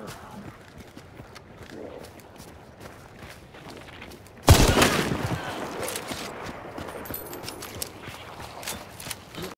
Oh,